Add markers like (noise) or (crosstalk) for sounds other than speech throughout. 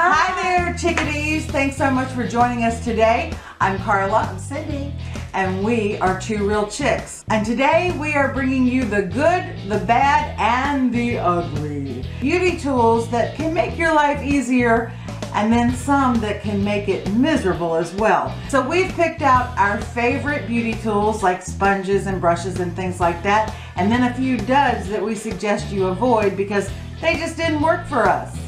Hi there, chickadees. Thanks so much for joining us today. I'm Carla. I'm Cindy. And we are two real chicks. And today we are bringing you the good, the bad, and the ugly. Beauty tools that can make your life easier and then some that can make it miserable as well. So we've picked out our favorite beauty tools like sponges and brushes and things like that, and then a few duds that we suggest you avoid because they just didn't work for us.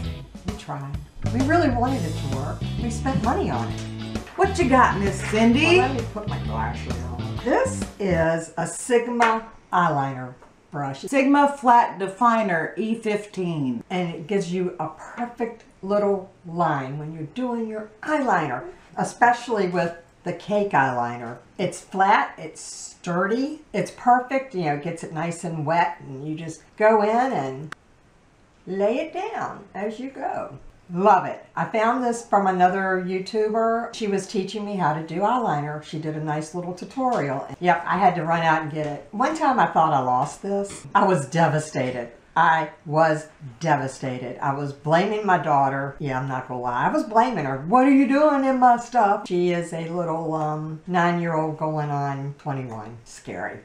We tried. We really wanted it to work. We spent money on it. What you got, Miss Cindy? Well, let me put my glasses on. This is a Sigma eyeliner brush. Sigma Flat Definer E15. And it gives you a perfect little line when you're doing your eyeliner, especially with the cake eyeliner. It's flat, it's sturdy, it's perfect, you know, it gets it nice and wet and you just go in and lay it down as you go. Love it. I found this from another YouTuber. She was teaching me how to do eyeliner. She did a nice little tutorial. Yep, I had to run out and get it. One time I thought I lost this. I was devastated. I was devastated. I was blaming my daughter. Yeah, I'm not gonna lie. I was blaming her. What are you doing in my stuff? She is a little um, nine-year-old going on 21. Scary.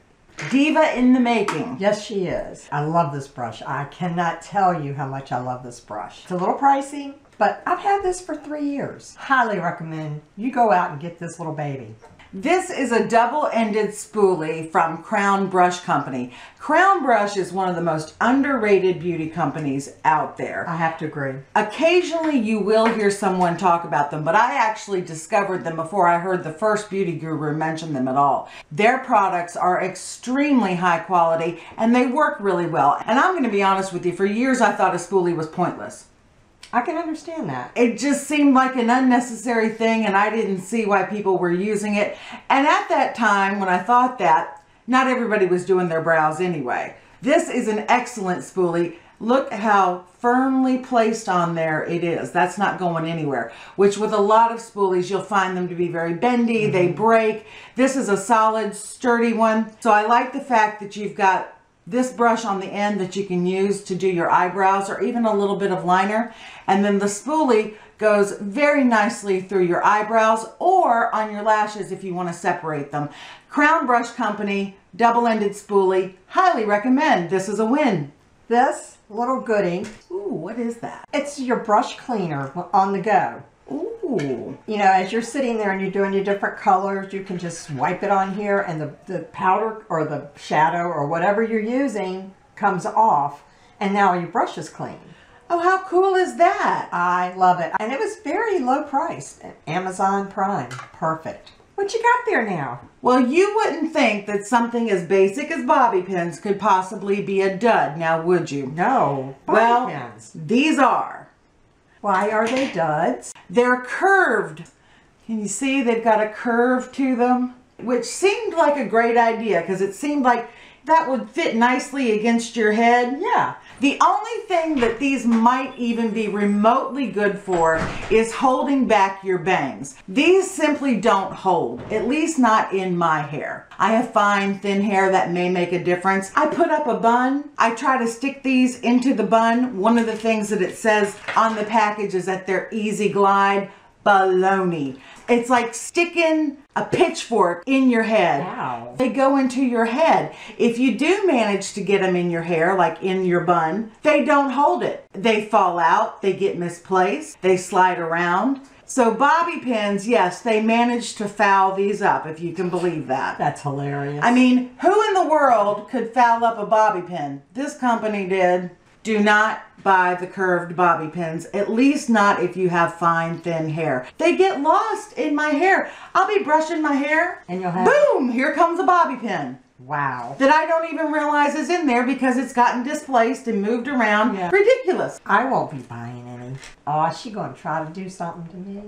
Diva in the making. Yes, she is. I love this brush. I cannot tell you how much I love this brush. It's a little pricey, but I've had this for three years. Highly recommend you go out and get this little baby. This is a double-ended spoolie from Crown Brush Company. Crown Brush is one of the most underrated beauty companies out there. I have to agree. Occasionally you will hear someone talk about them, but I actually discovered them before I heard the first beauty guru mention them at all. Their products are extremely high quality and they work really well. And I'm going to be honest with you, for years I thought a spoolie was pointless. I can understand that. It just seemed like an unnecessary thing and I didn't see why people were using it. And at that time, when I thought that, not everybody was doing their brows anyway. This is an excellent spoolie. Look how firmly placed on there it is. That's not going anywhere. Which with a lot of spoolies, you'll find them to be very bendy. Mm -hmm. They break. This is a solid, sturdy one. So I like the fact that you've got this brush on the end that you can use to do your eyebrows or even a little bit of liner. And then the spoolie goes very nicely through your eyebrows or on your lashes if you want to separate them. Crown Brush Company, double-ended spoolie, highly recommend. This is a win. This little goodie. Ooh, what is that? It's your brush cleaner on the go. Ooh. You know, as you're sitting there and you're doing your different colors, you can just wipe it on here and the, the powder or the shadow or whatever you're using comes off and now your brush is clean. Oh, how cool is that? I love it. And it was very low priced. Amazon Prime. Perfect. What you got there now? Well, you wouldn't think that something as basic as bobby pins could possibly be a dud, now would you? No. well, pins. these are. Why are they duds? They're curved. Can you see they've got a curve to them? Which seemed like a great idea because it seemed like that would fit nicely against your head. Yeah. The only thing that these might even be remotely good for is holding back your bangs. These simply don't hold, at least not in my hair. I have fine, thin hair that may make a difference. I put up a bun. I try to stick these into the bun. One of the things that it says on the package is that they're easy glide baloney. It's like sticking a pitchfork in your head. Wow. They go into your head. If you do manage to get them in your hair, like in your bun, they don't hold it. They fall out, they get misplaced, they slide around. So bobby pins, yes, they managed to foul these up, if you can believe that. That's hilarious. I mean, who in the world could foul up a bobby pin? This company did. Do not buy the curved bobby pins, at least not if you have fine, thin hair. They get lost in my hair. I'll be brushing my hair, and you'll have... Boom! Here comes a bobby pin. Wow. That I don't even realize is in there because it's gotten displaced and moved around. Yeah. Ridiculous. I won't be buying any. Oh, she gonna try to do something to me.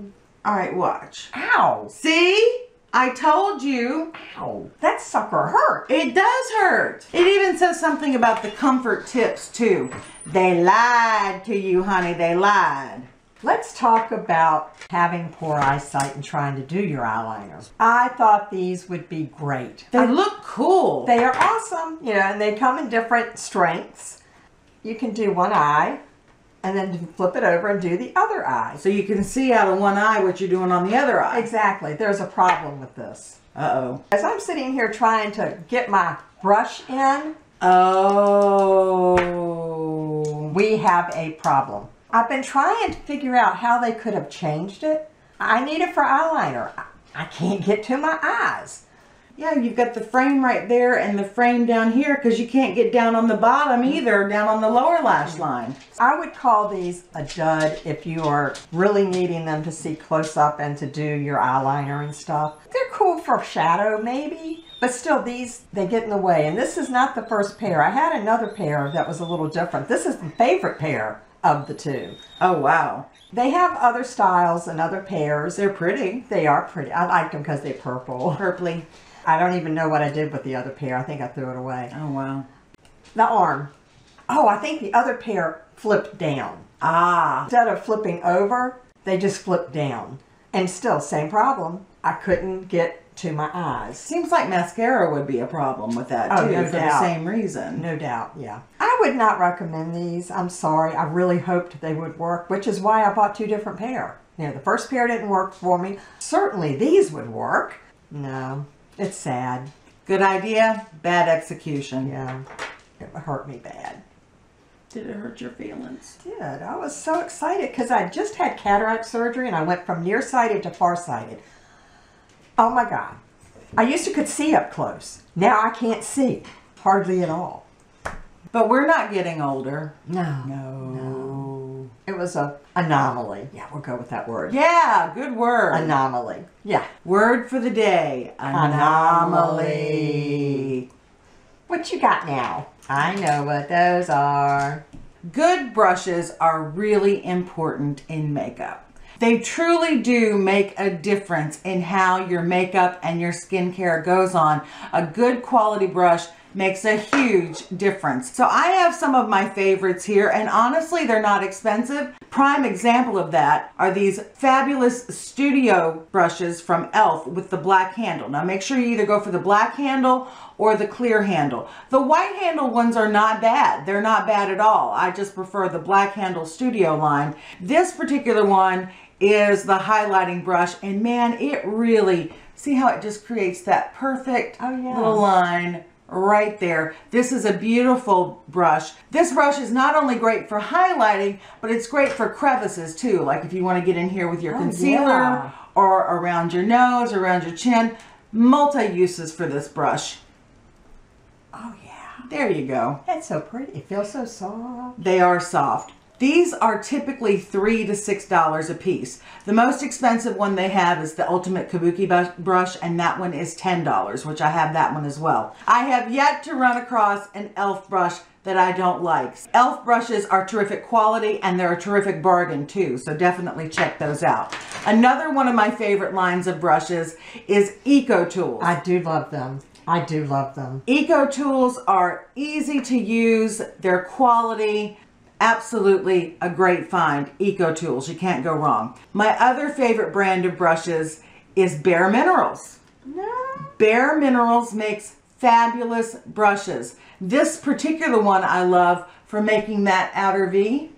All right, watch. Ow. See? I told you. Ow, that sucker hurt. It does hurt. It even says something about the comfort tips too. They lied to you, honey. They lied. Let's talk about having poor eyesight and trying to do your eyeliners. I thought these would be great. They I, look cool. They are awesome, you know, and they come in different strengths. You can do one eye, and then flip it over and do the other eye. So you can see out of one eye what you're doing on the other eye. Exactly. There's a problem with this. Uh-oh. As I'm sitting here trying to get my brush in, Oh. we have a problem. I've been trying to figure out how they could have changed it. I need it for eyeliner. I- I can't get to my eyes. Yeah, you've got the frame right there and the frame down here because you can't get down on the bottom either, down on the lower lash line. I would call these a dud if you are really needing them to see close up and to do your eyeliner and stuff. They're cool for shadow maybe, but still these, they get in the way. And this is not the first pair. I had another pair that was a little different. This is the favorite pair of the two. Oh, wow. They have other styles and other pairs. They're pretty. They are pretty. I like them because they're purple. Purpley. I don't even know what I did with the other pair. I think I threw it away. Oh, wow. The arm. Oh, I think the other pair flipped down. Ah. Instead of flipping over, they just flipped down. And still, same problem. I couldn't get to my eyes. Seems like mascara would be a problem with that, Oh, too, no for the same reason. No doubt, yeah. I would not recommend these. I'm sorry. I really hoped they would work, which is why I bought two different pair. You know, the first pair didn't work for me. Certainly these would work. No, it's sad. Good idea, bad execution. Yeah, it hurt me bad. Did it hurt your feelings? did. I was so excited because I just had cataract surgery and I went from nearsighted to farsighted. Oh my God. I used to could see up close. Now I can't see hardly at all. But we're not getting older. No. No. It was a anomaly. Yeah, we'll go with that word. Yeah, good word. Anomaly. Yeah. word for the day. Anomaly. What you got now? I know what those are. Good brushes are really important in makeup. They truly do make a difference in how your makeup and your skincare goes on. A good quality brush makes a huge difference. So I have some of my favorites here and honestly they're not expensive. Prime example of that are these fabulous studio brushes from e.l.f. with the black handle. Now make sure you either go for the black handle or the clear handle. The white handle ones are not bad. They're not bad at all. I just prefer the black handle studio line. This particular one is the highlighting brush and man it really see how it just creates that perfect Oh, yeah. little line right there. This is a beautiful brush. This brush is not only great for highlighting, but it's great for crevices too. Like if you want to get in here with your Oh, concealer yeah. or around your nose, around your chin. Multi-uses for this brush. Oh yeah. There you go. That's so pretty. It feels so soft. They are soft. These are typically three to six dollars a piece. The most expensive one they have is the Ultimate Kabuki brush, and that one is ten dollars, which I have that one as well. I have yet to run across an e.l.f. brush that I don't like. e.l.f. brushes are terrific quality and they're a terrific bargain too, so definitely check those out. Another one of my favorite lines of brushes is Eco Tools. I do love them. I do love them. Eco tools are easy to use, they're quality, absolutely a great find. Eco tools, you can't go wrong. My other favorite brand of brushes is Bare Minerals. No. Bare Minerals makes fabulous brushes. This particular one I love for making that outer V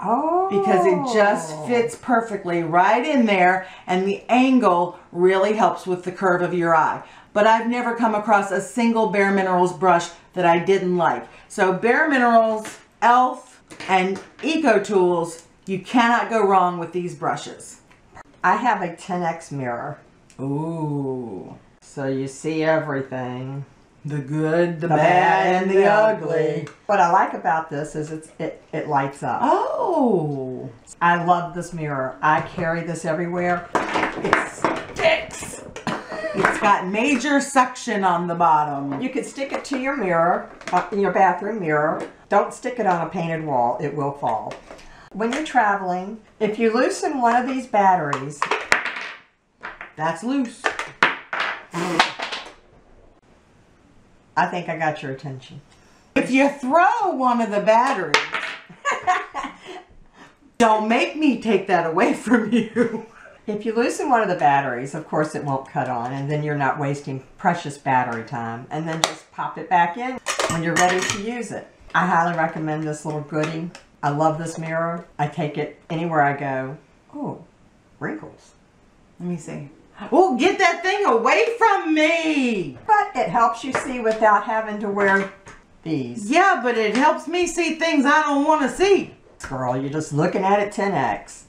Oh. because it just oh. fits perfectly right in there and the angle really helps with the curve of your eye. But I've never come across a single Bare Minerals brush that I didn't like. So Bare Minerals, e.l.f. and Eco Tools, you cannot go wrong with these brushes. I have a 10x mirror, Ooh, so you see everything. the good, the, bad, and the ugly. What I like about this is it's, it, it lights up. Oh, I love this mirror. I carry this everywhere. It sticks. it's got major suction on the bottom. You can stick it to your mirror, uh, your bathroom mirror. Don't stick it on a painted wall, it will fall. When you're traveling, if you loosen one of these batteries, That's loose. I think I got your attention. If you throw one of the batteries, (laughs) don't make me take that away from you. If you loosen one of the batteries, of course it won't cut on, and then you're not wasting precious battery time. And then just pop it back in when you're ready to use it. I highly recommend this little goodie. I love this mirror. I take it anywhere I go. Oh, wrinkles. Let me see. Oh, get that thing away from me! But it helps you see without having to wear these. Yeah, but it helps me see things I don't want to see. Girl, you're just looking at it 10x.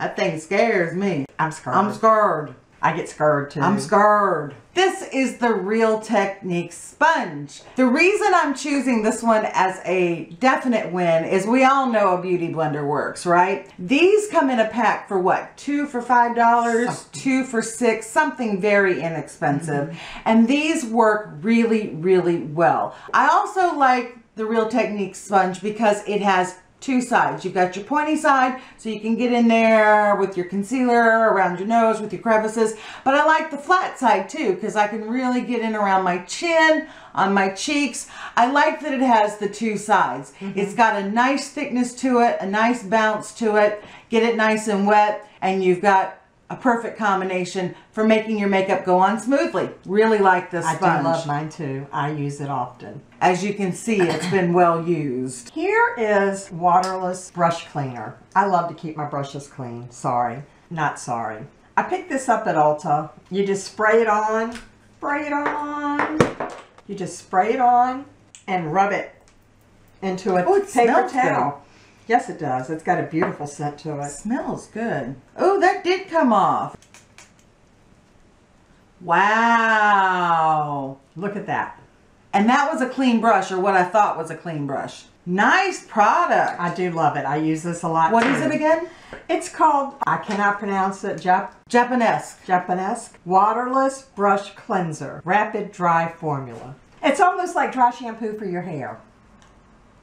That thing scares me. I'm scared. I'm scared. I get scared too. I'm scared. This is the Real Technique sponge. The reason I'm choosing this one as a definite win is we all know a beauty blender works, right? These come in a pack for what? Two for five dollars, two for six, something very inexpensive. Mm-hmm. And these work really, really well. I also like the Real Technique sponge because it has two sides. You've got your pointy side so you can get in there with your concealer around your nose with your crevices. But I like the flat side too because I can really get in around my chin, on my cheeks. I like that it has the two sides. Mm -hmm. It's got a nice thickness to it, a nice bounce to it. Get it nice and wet and you've got a perfect combination for making your makeup go on smoothly. Really like this sponge. I do love mine too. I use it often. As you can see, it's been well used. (clears throat) Here is waterless brush cleaner. I love to keep my brushes clean. Sorry, not sorry. I picked this up at Ulta. You just spray it on, spray it on. You just spray it on and rub it into a oh, paper towel. Good. Yes, it does. It's got a beautiful scent to it. it Smells good. Oh, that did come off. Wow. Look at that. And that was a clean brush, or what I thought was a clean brush. Nice product. I do love it. I use this a lot What too. is it again? It's called, I cannot pronounce it, Jap Japonesque. Japonesque Waterless Brush Cleanser. Rapid Dry Formula. It's almost like dry shampoo for your hair.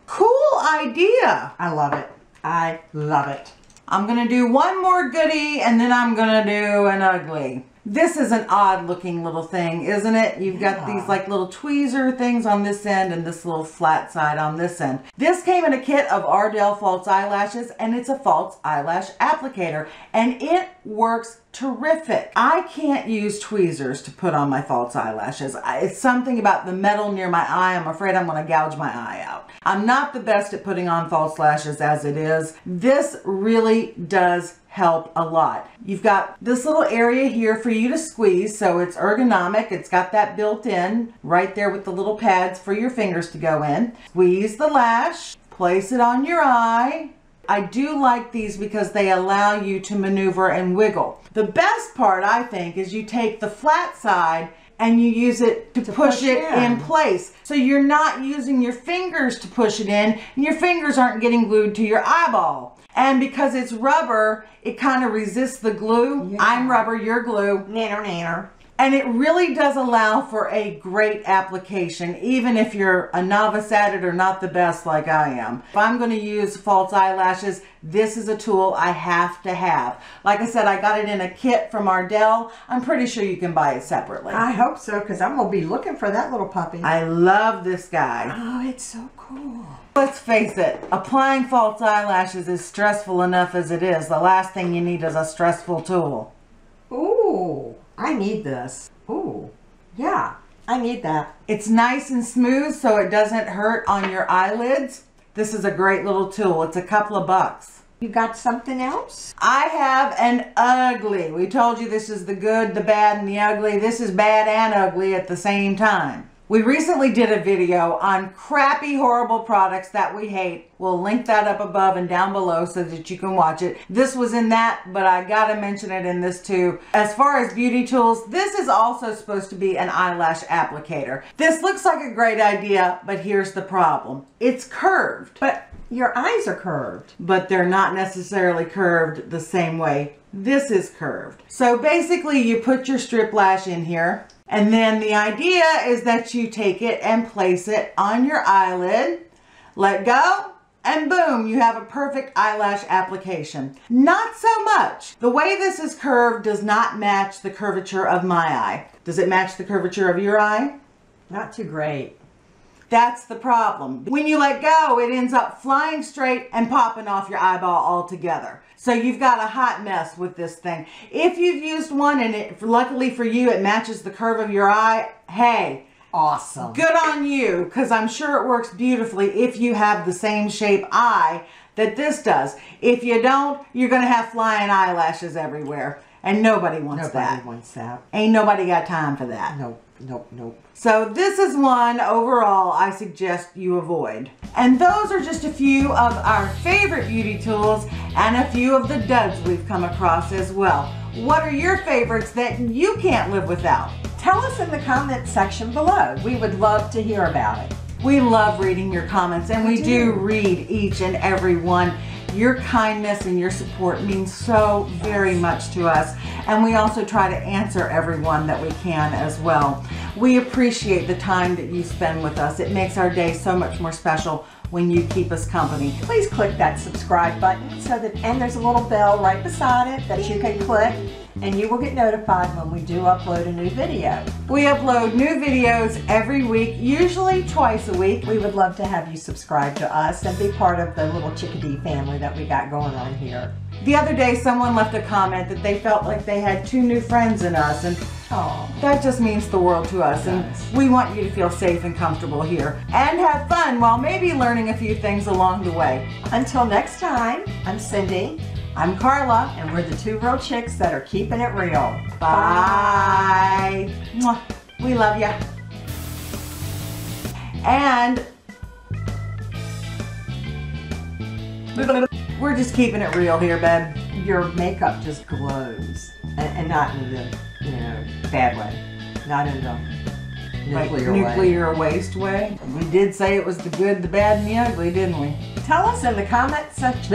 Cool idea. I love it. I love it. I'm going to do one more goodie and then I'm going to do an ugly. This is an odd looking little thing, isn't it? You've yeah. got these like little tweezer things on this end and this little flat side on this end. This came in a kit of Ardell false eyelashes and it's a false eyelash applicator and it works terrific. I can't use tweezers to put on my false eyelashes. It's something about the metal near my eye. I'm afraid I'm going to gouge my eye out. I'm not the best at putting on false lashes as it is. This really does help a lot. You've got this little area here for you to squeeze so it's ergonomic. It's got that built in right there with the little pads for your fingers to go in. Squeeze the lash, place it on your eye. I do like these because they allow you to maneuver and wiggle. The best part I think is you take the flat side and you use it to, to push, push, it in. in place. So you're not using your fingers to push it in and your fingers aren't getting glued to your eyeball. And because it's rubber, it kind of resists the glue. Yeah. I'm rubber, you're glue. Nanner, nanner. And it really does allow for a great application, even if you're a novice at it or not the best like I am. If I'm going to use false eyelashes, this is a tool I have to have. Like I said, I got it in a kit from Ardell. I'm pretty sure you can buy it separately. I hope so, because I'm going to be looking for that little puppy. I love this guy. Oh, it's so cool. Let's face it, applying false eyelashes is stressful enough as it is. The last thing you need is a stressful tool. Ooh. I need this. Ooh, yeah, I need that. It's nice and smooth so it doesn't hurt on your eyelids. This is a great little tool. It's a couple of bucks. You got something else? I have an ugly. We told you this is the good, the bad, and the ugly. This is bad and ugly at the same time. We recently did a video on crappy, horrible products that we hate. We'll link that up above and down below so that you can watch it. This was in that, but I gotta mention it in this too. As far as beauty tools, this is also supposed to be an eyelash applicator. This looks like a great idea, but here's the problem. It's curved. But your eyes are curved. But they're not necessarily curved the same way this is curved. So basically you put your strip lash in here and then the idea is that you take it and place it on your eyelid, let go, and boom, you have a perfect eyelash application. Not so much. The way this is curved does not match the curvature of my eye. Does it match the curvature of your eye? Not too great. That's the problem. When you let go, it ends up flying straight and popping off your eyeball altogether. So you've got a hot mess with this thing. If you've used one and it, luckily for you, it matches the curve of your eye, hey, awesome. Good on you, because I'm sure it works beautifully if you have the same shape eye that this does. If you don't, you're going to have flying eyelashes everywhere. And nobody wants Nobody that. wants that. Ain't nobody got time for that. Nope, nope, nope. So this is one overall I suggest you avoid. And those are just a few of our favorite beauty tools and a few of the duds we've come across as well. What are your favorites that you can't live without? Tell us in the comment section below. We would love to hear about it. We love reading your comments and we We do do. read each and every one. Your kindness and your support means so very much to us. And we also try to answer everyone that we can as well. We appreciate the time that you spend with us. It makes our day so much more special when you keep us company. Please click that subscribe button so that, and there's a little bell right beside it that you can click and you will get notified when we do upload a new video. We upload new videos every week, usually twice a week. We would love to have you subscribe to us and be part of the little chickadee family that we got going on here. The other day, someone left a comment that they felt like they had two new friends in us, and Oh, that just means the world to us. And we want you to feel safe and comfortable here and have fun while maybe learning a few things along the way. until next time, I'm Cindy I'm Carla. and we're the two real chicks that are keeping it real. Bye. Mwah. We love ya. And we're just keeping it real here, babe. Your makeup just glows and, and not in the, you know, bad way. Not in the Like nuclear way. nuclear waste way. We did say it was the good, the bad, and the ugly, didn't we? Tell us in the comment section.